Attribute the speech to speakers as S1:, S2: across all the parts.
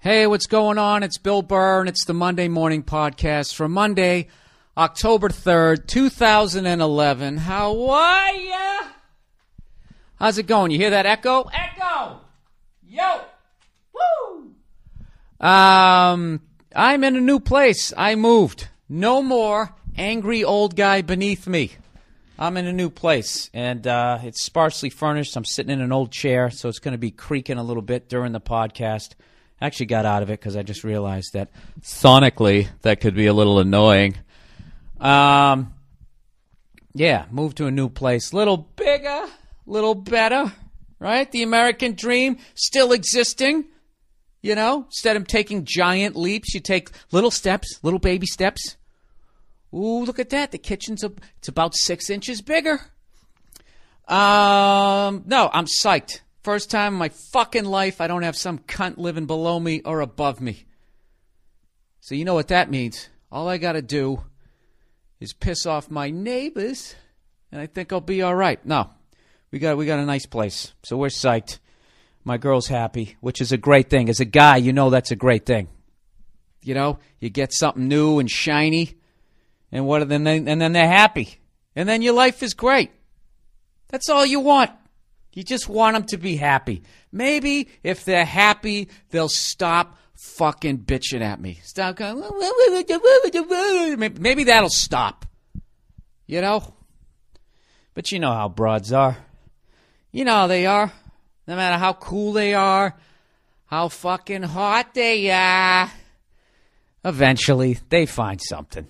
S1: Hey, what's going on? It's Bill Burr, and it's the Monday Morning Podcast for Monday, October 3rd, 2011. How are ya? How's it going? You hear that echo? Echo! Yo! Woo! Um, I'm in a new place. I moved. No more angry old guy beneath me. I'm in a new place, and uh, it's sparsely furnished. I'm sitting in an old chair, so it's going to be creaking a little bit during the podcast. I actually got out of it because I just realized that sonically that could be a little annoying. Um, yeah, moved to a new place, little bigger, little better, right? The American dream still existing. You know, instead of taking giant leaps, you take little steps, little baby steps. Ooh, look at that. The kitchen's a, it's about six inches bigger. Um, no, I'm psyched. First time in my fucking life I don't have some cunt living below me or above me. So you know what that means. All I gotta do is piss off my neighbors, and I think I'll be all right. No, we got we got a nice place, so we're psyched. My girl's happy, which is a great thing. As a guy, you know that's a great thing. You know, you get something new and shiny, and what? And then and then they're happy, and then your life is great. That's all you want. You just want them to be happy. Maybe if they're happy, they'll stop fucking bitching at me. Stop going. Maybe that'll stop. You know? But you know how broads are. You know how they are. No matter how cool they are, how fucking hot they are, eventually they find something.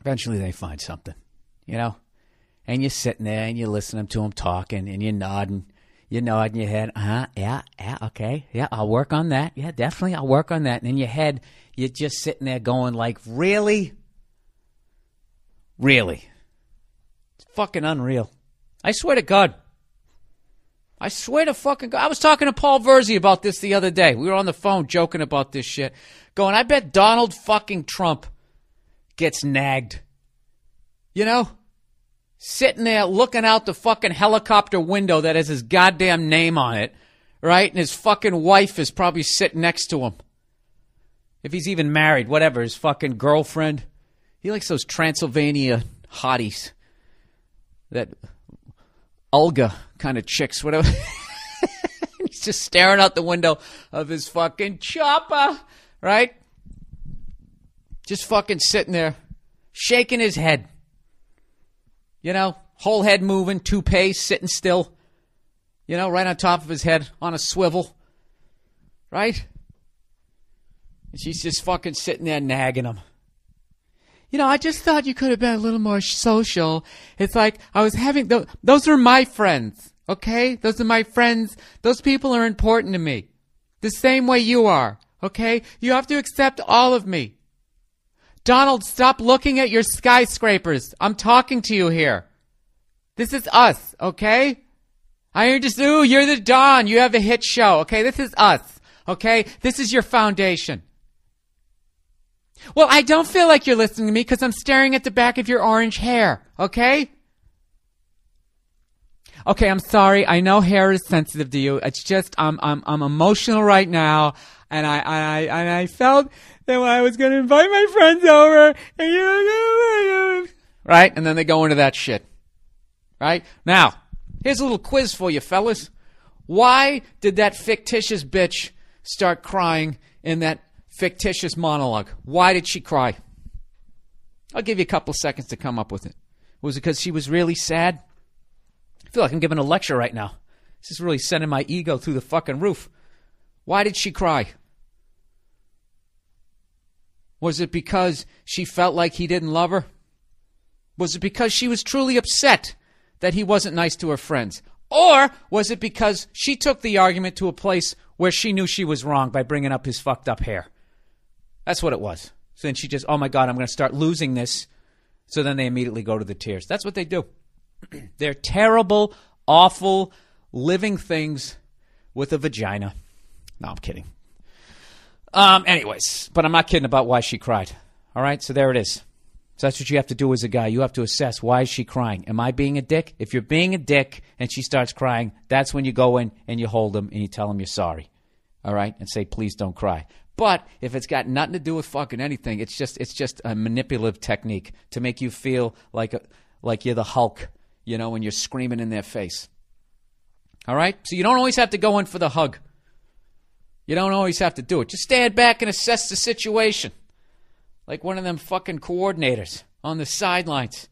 S1: Eventually they find something. You know? And you're sitting there and you're listening to them talking and you're nodding. You're nodding your head. Uh huh. Yeah. Yeah. Okay. Yeah. I'll work on that. Yeah. Definitely. I'll work on that. And in your head, you're just sitting there going, like, really? Really? It's fucking unreal. I swear to God. I swear to fucking God. I was talking to Paul Verzi about this the other day. We were on the phone joking about this shit. Going, I bet Donald fucking Trump gets nagged. You know? Sitting there looking out the fucking helicopter window that has his goddamn name on it, right? And his fucking wife is probably sitting next to him. If he's even married, whatever, his fucking girlfriend. He likes those Transylvania hotties. That Olga kind of chicks, whatever. He's just staring out the window of his fucking chopper, right? Just fucking sitting there, shaking his head. You know, whole head moving, toupee sitting still. You know, right on top of his head on a swivel. Right? And she's just fucking sitting there nagging him. You know, I just thought you could have been a little more social. It's like I was having th- those are my friends, okay? Those are my friends. Those people are important to me. The same way you are, okay? You have to accept all of me. Donald, stop looking at your skyscrapers. I'm talking to you here. This is us, okay? I just, ooh, you're the Don. You have a hit show, okay? This is us, okay? This is your foundation. Well, I don't feel like you're listening to me because I'm staring at the back of your orange hair, okay? Okay, I'm sorry. I know hair is sensitive to you. It's just I'm I'm I'm emotional right now, and I I and I felt that when I was going to invite my friends over, and you right, and then they go into that shit. Right now, here's a little quiz for you, fellas. Why did that fictitious bitch start crying in that fictitious monologue. Why did she cry? I'll give you a couple seconds to come up with it. Was it because she was really sad? I feel like I'm giving a lecture right now. This is really sending my ego through the fucking roof. Why did she cry? Was it because she felt like he didn't love her? Was it because she was truly upset that he wasn't nice to her friends? Or was it because she took the argument to a place where she knew she was wrong by bringing up his fucked up hair? That's what it was. So then she just, oh my God, I'm going to start losing this. So then they immediately go to the tears. That's what they do. They're terrible, awful, living things with a vagina. No, I'm kidding. Um, anyways, but I'm not kidding about why she cried. All right, so there it is. So that's what you have to do as a guy. You have to assess why is she crying? Am I being a dick? If you're being a dick and she starts crying, that's when you go in and you hold them and you tell them you're sorry. all right, and say, please don't cry. But if it's got nothing to do with fucking anything, it's just it's just a manipulative technique to make you feel like a, like you're the Hulk, you know, when you're screaming in their face. All right? So you don't always have to go in for the hug. You don't always have to do it. Just stand back and assess the situation. Like one of them fucking coordinators on the sidelines.